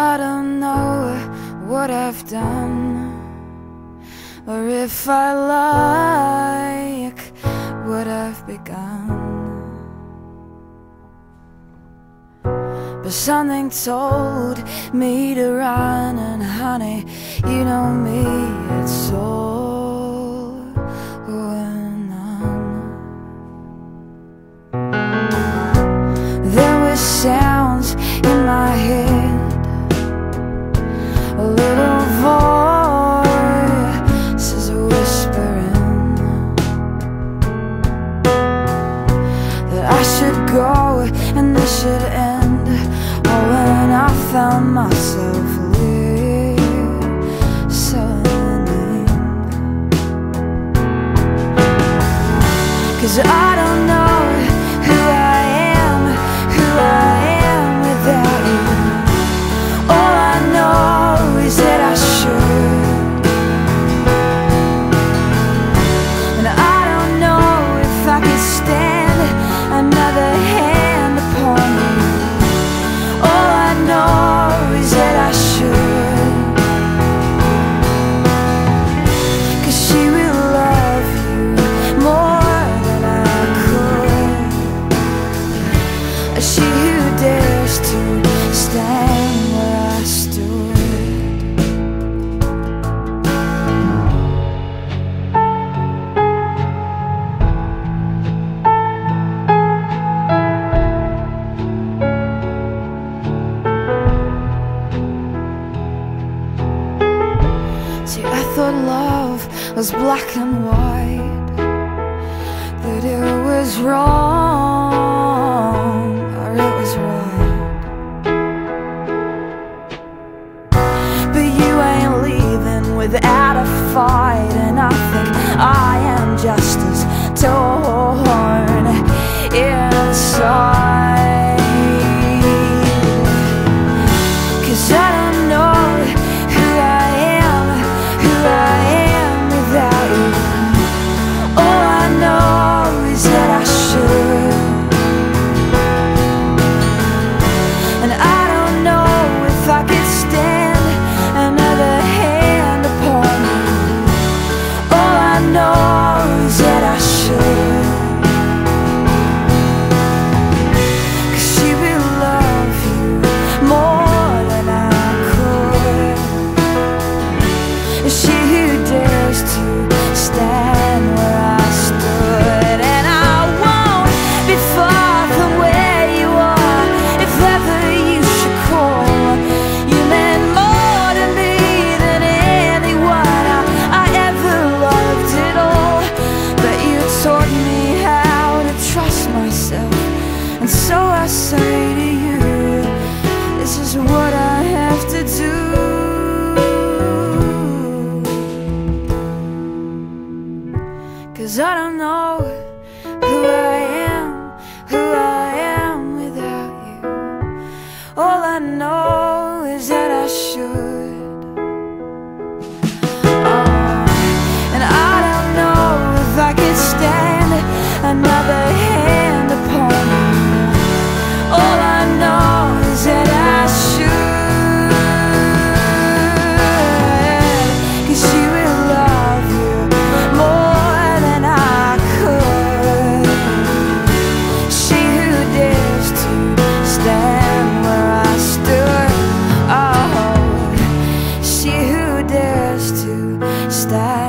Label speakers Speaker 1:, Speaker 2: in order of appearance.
Speaker 1: I don't know what I've done Or if I like what I've begun. But something told me to run And honey, you know me, it's all I should go and this should end. Oh, when I found myself listening Cause I don't know who dares to stand where I stood. See, I thought love was black and white That it was wrong. so I say to you, this is what está.